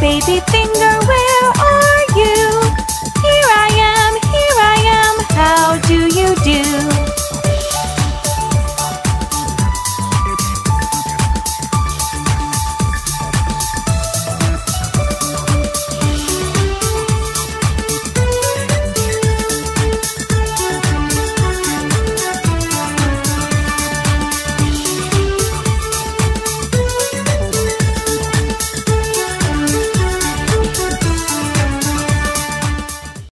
baby finger wave.